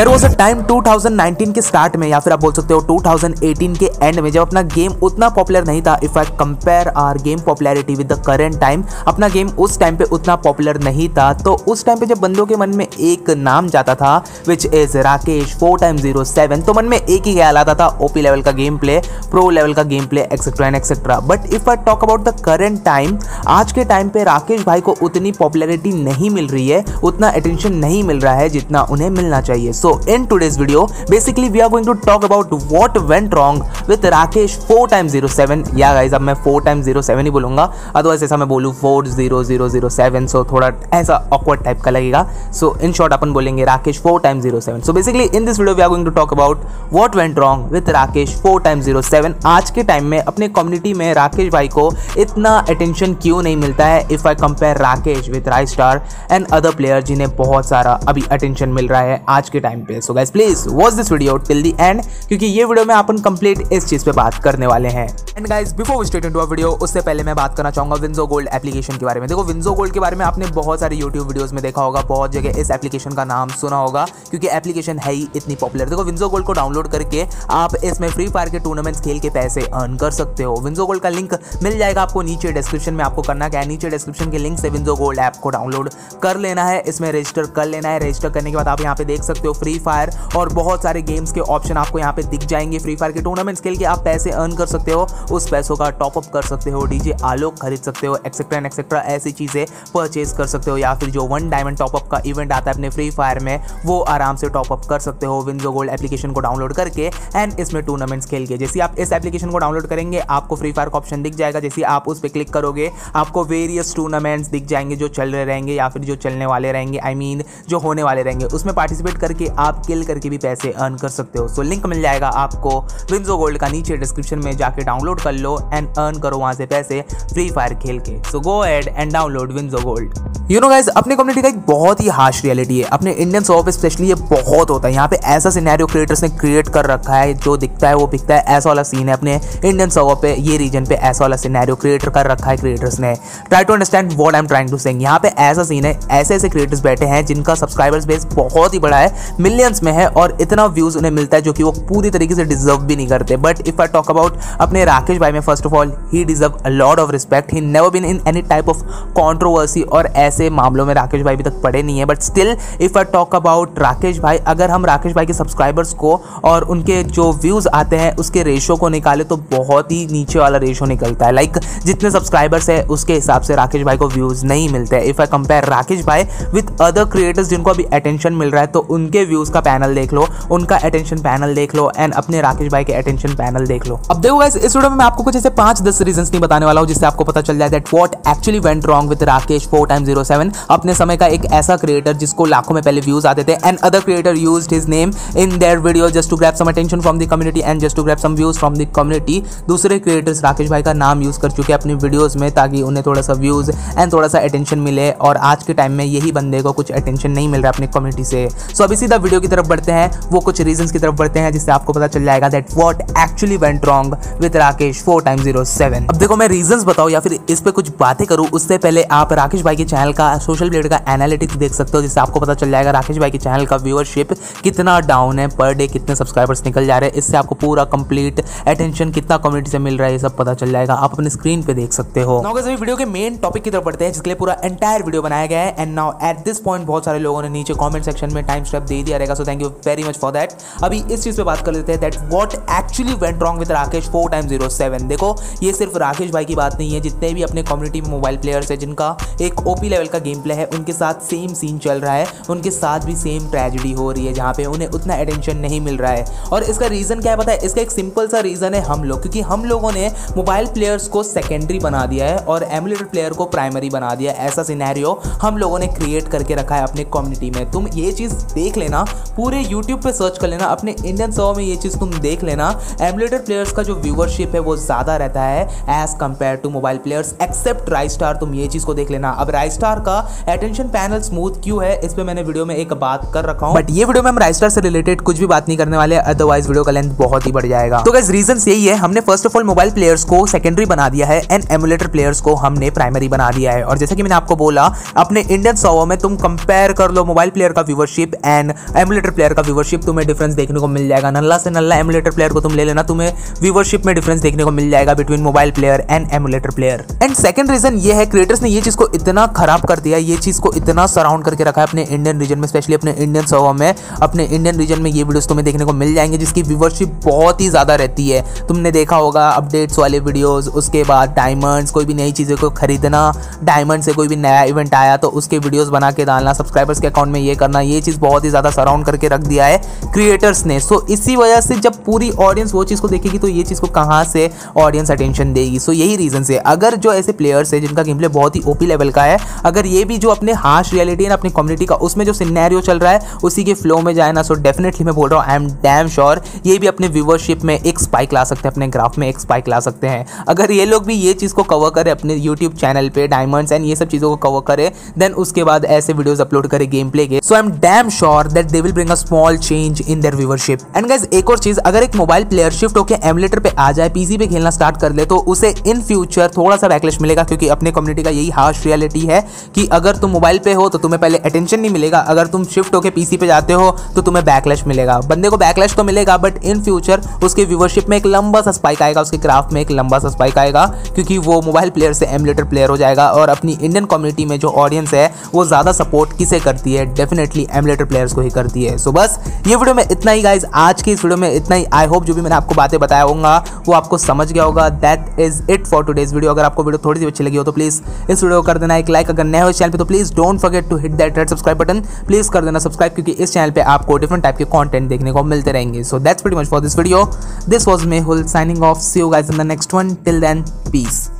There was a time 2019 के start में, या फिर आप बोल सकते हो 2018 के एंड में, जब अपना गेम उतना पॉपुलर नहीं था if I compare our game popularity with the current time अपना गेम उस टाइम पे उतना पॉपुलर नहीं था। तो उस टाइम पे जब बंदों के मन में एक नाम जाता था which is Rakesh four time zero seven तो मन में एक ही ख्याल आता था ओपी लेवल का गेम प्ले प्रो लेवल का game play etcetera and etcetera but if I talk about the current time आज के टाइम पे राकेश भाई को उतनी पॉपुलैरिटी नहीं मिल रही है, उतना अटेंशन नहीं मिल रहा है जितना उन्हें मिलना चाहिए। So in today's video basically we are going to talk about what went wrong with Rakesh four time zero seven yeah guys अब मैं फोर टाइम ज़ीरो ही बोलूँगा। अदरवाइज़ ऐसा मैं बोलूँ four zero zero zero seven so थोड़ा ऐसा awkward type का लगेगा। सो इन शॉर्ट अपन बोलेंगे Rakesh four time zero seven so basically in this video we are going to talk about what went wrong Rakesh four time zero आज के time में, अपने कम्युनिटी में राकेश भाई को इतना अटेंशन क्यों नहीं मिलता है? If I compare Rakesh with Raistar and other player जिन्हें बहुत सारा अभी अटेंशन मिल रहा है आज के टाइम पे। So guys please watch this video till the end क्योंकि ये वीडियो में अपन कंप्लीट इस चीज़ पे बात करने वाले हैं। And guys before we start into a video उससे पहले मैं बात करना चाहूँगा विंजो गोल्ड एप्लीकेशन के बारे में। देखो विंजो गोल्ड के बारे में आपने बहुत सारे यूट्यूब वीडियोस में देखा होगा, बहुत जगह इस एप्लीकेशन का नाम सुना होगा, क्योंकि एप्लीकेशन है ही इतनी पॉपुलर देखो विंजो गोल्ड को डाउनलोड करके आप इसमें फ्री फायर के टूर्नामेंट्स खेल के पैसे अर्न कर सकते हो। विंजो गोल्ड का लिंक मिल जाएगा आपको नीचे डिस्क्रिप्शन में, आपको करना क्या है? नीचे डिस्क्रिप्शन के लिंक से विंजो गोल्ड ऐप को डाउनलोड कर लेना है, इसमें रजिस्टर कर लेना है। रजिस्टर करने के बाद आप यहाँ पे देख सकते हो फ्री फायर और बहुत सारे गेम्स के ऑप्शन आपको यहाँ पे दिख जाएँगे फ्री फायर के टूर्नामेंट्स खेल के आप पैसे अर्न कर सकते हो उस पैसों का टॉपअप कर सकते हो डीजे आलोक खरीद सकते हो एक्सेट्रा एंड एक्सेट्रा ऐसी चीज़ें परचेज कर सकते हो या फिर जो वन डायमंड टॉपअप का इवेंट आता है अपने फ्री फायर में वो आराम से टॉपअप कर सकते हो विंजो गोल्ड एप्लीकेशन को डाउनलोड करके एंड इसमें टूर्नामेंट्स खेल के जैसे आप इस एप्लीकेशन को डाउनलोड करेंगे आपको फ्री फायर का ऑप्शन दिख जाएगा। जैसे आप उस पर क्लिक करोगे आपको वेरियस टूर्नामेंट्स दिख जाएँगे जो चल रहे रहेंगे या फिर जो चलने वाले रहेंगे आई I मीन mean, जो होने वाले रहेंगे। उसमें पार्टिसिपेट करके आप किल करके भी पैसे अर्न कर सकते हो। सो लिंक मिल जाएगा आपको विंजो गोल्ड का नीचे डिस्क्रिप्शन में, जाके डाउनलोड कर लो एंड अर्न करो वहाँ से पैसे फ्री फायर खेल के। So go ahead and download WinZO Gold you know guys अपने कम्युनिटी का एक बहुत ही हार्श रियलिटी है। अपने इंडियन सॉप स्पेशली ये बहुत होता है। यहाँ पे ऐसा सिनेरियो क्रिएटर्स ने क्रिएट कर रखा है, जो दिखता है, वो दिखता है, ऐसा वाला सीन है। अपने इंडियन सॉप पे, ये रीजन पे ऐसा वाला सिनेरियो क्रिएटर कर रखा है क्रिएटर्स ने। Try to understand what I am trying to sing यहाँ पे ऐसा सीन है, ऐसे ऐसे क्रिएटर्स बैठे हैं, जिनका सब्सक्राइबर्स बेस बहुत ही बड़ा है मिलियंस में है, और इतना व्यूज़ उन्हें मिलता है, जो कि वो पूरी तरीके से डिजर्व भी नहीं करते। But if I talk about अपने राकेश भाई में first of all he deserve a lot of respect he never been in any type of controversy और ऐसे मामलों में राकेश भाई अभी तक पड़े नहीं है but still if I talk about Rakesh भाई अगर हम राकेश भाई के सब्सक्राइबर्स को और उनके जो व्यूज़ आते हैं उसके रेशो को निकाले तो बहुत ही नीचे वाला रेशो निकलता है। लाइक like, जितने सब्सक्राइबर्स है उसके हिसाब से राकेश भाई को व्यूज़ नहीं मिलते हैं। इफ़ आई कंपेयर राकेश भाई विथ अदर क्रिएटर्स जिनको अभी अटेंशन मिल रहा है तो उनके व्यूज़ का पैनल देख लो उनका अटेंशन पैनल देख लो एंड अपने राकेश भाई के अटेंशन पैनल देख लो। अब देखो इस वीडियो में मैं आपको कुछ ऐसे पाँच दस रीजन नहीं बताने वाला हूँ जिससे आपको पता चल जाए that what actually went wrong with Rakesh four time zero seven अपने समय का एक ऐसा क्रिएटर जिसको लाखों में पहले व्यूज़ आते थे. And other creator use his name in their video just to grab some attention from the community and just to grab some views from the community दूसरे क्रिएटर्स राकेश भाई का नाम यूज़ कर चुके अपनी वीडियोज़ में ताकि उन्हें थोड़ा सा व्यूज़ एंड थोड़ा सा अटेंशन मिले और आज के टाइम में यही बंदे को कुछ अटेंशन नहीं मिल रहा अपनी कम्युनिटी से. सो अभी सीधा वीडियो की तरफ़ बढ़ते हैं. वो कुछ रीजन की तरफ़ बढ़ते हैं जिससे आपको पता चल जाएगा that what actually went wrong with Rakesh four time zero seven अब देखो मैं रीजन बताऊँ या फिर इस पर कुछ बातें करूँ, उससे पहले आप राकेश भाई के चैनल का सोशल मीडिया का एनालिटिक्स देख सकते हो, जिससे आपको पता चल जाएगा राकेश भाई के चैनल का व्यूअरशिप कितना डाउन है पर डे कितने सब्सक्राइबर्स निकल जा रहे हैं। इससे आपको पूरा कंप्लीट अटेंशन कितना कम्युनिटी से मिल रहा है, ये सब पता चल जाएगा। आप अपने स्क्रीन पे देख सकते हो। नाउ अभी वीडियो के मेन टॉपिक की तरफ़ बढ़ते हैं, जिसके लिए पूरा एंटायर वीडियो बनाया गया है। And now at this point बहुत सारे लोगों ने नीचे कॉमेंट सेक्शन में टाइम स्टेप दे दिया रहेगा so thank you very much for that अभी इस चीज़ पे बात कर लेते हैं that what actually went wrong with Rakesh four time zero seven देखो, ये सिर्फ़ राकेश भाई की बात नहीं है, जितने भी अपने कम्युनिटी में मोबाइल प्लेयर्स है, जिनका एक ओपी लेवल का गेम प्ले है, उनके साथ सेम सीन चल रहा है, उनके साथ भी सेम ट्रेजिडी हो रही है, जहाँ पे उन्हें उतना अटेंशन नहीं मिल रहा है। और इसका रीज़न क्या है पता है? इसका एक सिंपल सा रीज़न है हम लोग, क्योंकि हम लोगों ने मोबाइल प्लेयर्स को सेकेंडरी बना दिया है और एमुलेटर प्लेयर को प्राइमरी बना दिया है। ऐसा सिनेरियो हम लोगों ने क्रिएट करके रखा है अपने कम्युनिटी में। तुम ये चीज़ देख लेना, पूरे यूट्यूब पर सर्च कर लेना, अपने इंडियन सर्व में ये चीज़ तुम देख लेना। एमुलेटर प्लेयर्स का जो व्यूवरशिप है वो ज़्यादा रहता है as compare to mobile players except Raistar तुम ये चीज़ को देख लेना। अब राई स्टार का अटेंशन पैनल स्मूथ क्यों है, इस पर मैंने वीडियो में एक बात कर रखा हूँ। बट ये वीडियो में हम स्टार से रिलेटेड कुछ भी बात नहीं करने वाले अदरवाइज़ वीडियो का लेंथ बहुत ही बढ़ जाएगा। तो गैस रीजन यही है, हमने first of all mobile players को सेकेंडरी बना दिया है एंड एमुलेटर प्लेयर्स को हमने प्राइमरी बना दिया है। और जैसे कि मैंने आपको बोला, अपने इंडियन सर्वर में तुम कंपेयर कर लो मोबाइल प्लेयर का व्यूवरशिप एंड एमुलेटर प्लेयर का व्यूवरशिप तुम्हें डिफरेंस देखने को मिल जाएगा। नल्ला से नल्ला एमुलेटर प्लेयर को तुम ले लेना, तुम्हें व्यूवरशिप में डिफरेंस देखने को मिल जाएगा between mobile player and emulator player and second reason ये है क्रिएटर्स ने ये चीज़ को इतना खराब कर दिया ये चीज़ को इतना सराउंड करके रखा है अपने इंडियन रीजन में स्पेशली अपने इंडियन सर्वर में। अपने इंडियन रीजन में ये वीडियोस तुम्हें देखने को मिल जाएँगे, जिसकी व्यूवरशिप बहुत ही ज़्यादा रहती है। तुमने देखा होगा अपडेट्स वाले वीडियोस उसके बाद डायमंड्स कोई भी नई चीज़ों को खरीदना डायमंड से कोई भी नया इवेंट आया तो उसके वीडियोस बना के डालना सब्सक्राइबर्स के अकाउंट में ये करना, ये चीज़ बहुत ही ज़्यादा सराउंड करके रख दिया है क्रिएटर्स ने। सो इसी वजह से जब पूरी ऑडियंस वो चीज़ को देखेगी तो ये चीज़ को कहाँ से ऑडियंस अटेंशन देगी? सो यही रीज़न से। अगर जो ऐसे प्लेयर्स है, जिनका गेम प्ले बहुत ही ओपी लेवल का है अगर ये भी जो अपने हार्श रियलिटी है ना, अपनी कम्युनिटी का, उसमें जो सिनेरियो चल रहा है, उसी के फ्लो में जाए ना सो डेफिनेटली मैं बोल रहा हूँ आई एम डैम श्योर ये भी अपने व्यूवरशिप में एक स्पाइक ला सकते हैं, अपने ग्राफ में एक स्पाइक ला सकते हैं। अगर ये लोग भी ये चीज़ को कवर करें, अपने यूट्यूब चैनल पर डायमंड्स एंड ये सब चीज़ों को कवर करे देन उसके बाद ऐसे वीडियोज़ अपलोड करे गेम प्ले के। So I am damn sure that they will bring a small change in their viewership and guys एक और चीज़, अगर एक मोबाइल प्लेयर शिफ्ट होकर एमुलेटर पे आ जाए पीसी पे खेलना स्टार्ट कर ले तो उसे इन फ्यूचर थोड़ा सा बैकलेश मिलेगा, क्योंकि अपने कम्युनिटी का यही हार्श रियलिटी है कि अगर तुम मोबाइल पे हो तो तुम्हें पहले अटेंशन नहीं मिलेगा। अगर तुम शिफ्ट होकर पीसी पे जाते हो तो तुम्हें बैकलेश मिलेगा। बंदे को बैकलेश तो मिलेगा बट इन फ्यूचर उसके व्यूवरशिप में एक लंबा सा स्पाइक आएगा, उसके ग्राफ में एक लंबा सा स्पाइक आएगा, क्योंकि वो मोबाइल प्लेयर से एमुलेटर प्लेयर हो जाएगा और अपनी इंडियन कम्युनिटी में जो ऑडियंस है, वो ज़्यादा सपोर्ट किसे करती है? डेफिनेटली एमुलेटर प्लेयर्स को ही करती है। सो बस, ये वीडियो में इतना ही गाइज़ आज की इस वीडियो में इतना ही। आई होप जो भी मैंने आपको बातें बताया होगा, वो आपको समझ गया होगा। That is it for today's video अगर आपको वीडियो थोड़ी सी अच्छी लगी हो तो प्लीज़ इस वीडियो को कर देना। एक लाइक अगर नए हो चैनल पे तो please don't forget to hit that red subscribe button please कर देना सब्सक्राइब क्योंकि इस चैनल पे आपको डिफरेंट टाइप के कंटेंट देखने को मिलते रहेंगे. So that's very much for this video this was me Hul signing off see you guys in the next one till then peace.